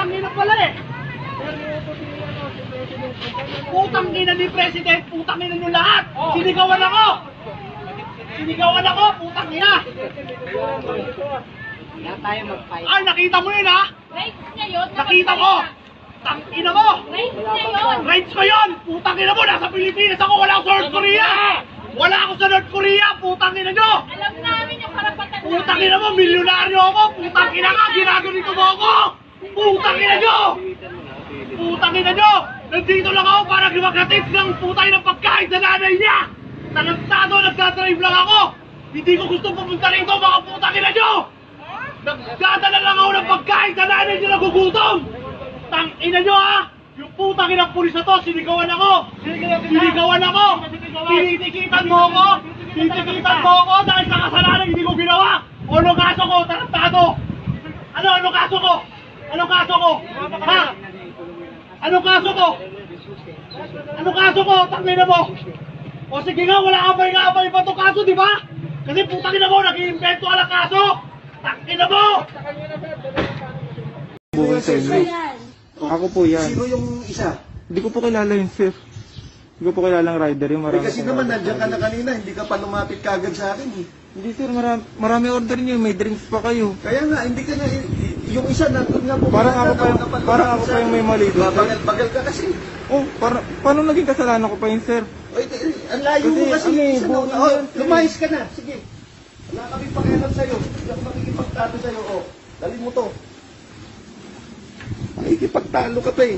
putang ina pala eh. Putang ina ni President, putang ina nyo lahat. Sinigawan ako. Sinigawan ako, putang ina. Kaya tayo mag-fight. Ay, nakita mo yun ha? Rights niya yun. Nakita ko. Tang ina mo. Rights niya yun. Rights ko yun! Putang ina mo! Nasa Pilipinas ako! Wala ako sa North Korea! Wala ako sa North Korea! Putang ina nyo! Alam namin yung karapatan Putang ina mo! Milyonaryo ako! Putang ina nga! Ginaganito mo ako! Putang ina nyo! Putang ina nyo! Nandito lang ako para maghatid ng putay ng pagkain sa nanay niya! Tarantado! Nagdadrive lang ako! Hindi ko gusto pumunta rito mga putang ina nyo! Nagdadala lang ako ng pagkain sa nanay niya nagugutom! Tang ina nyo ha! Yung putang inang pulis na to, sinigawan ako! Sinigawan ako! Tinitikitan mo ako! Tinitikitan mo ako dahil sa kasalanan hindi ko ginawa! O ano kaso ko, tarantado? Ano, ano kaso ko? Ano kaso ko? Ha? Ano kaso ko? Ano kaso ko? Tangina mo! O sige nga, wala pa nga pa to kaso, di ba? Kasi putang ina mo, nag-iimbento ka ng kaso! Tangina mo! buhay sa inyo. Ako po yan. Sino yung isa? Hindi ko po kilala yun, sir. Hindi ko po kilalang rider yung Eh, marami. kasi pong naman nandiyan ka na kanina, hindi ka pa lumapit kagad sa akin eh. Hindi, sir. Marami, marami order niyo. May drinks pa kayo. Kaya nga, hindi ka na, yung isa nandun nga po. Parang ako pa yung- parang ako pa yung may mali doon, sir. Bagal-bagal ka kasi. Oh, para, paano naging kasalanan ko pa yun, sir? Oy, ang layo mo Kasi, ano eh, isa na, oh, lumayas ka na, sige. Wala kami pakialam sa'yo. Hindi ako makikipagtalo sa'yo, oh. Dali mo to. Makikipagtalo ka pa eh.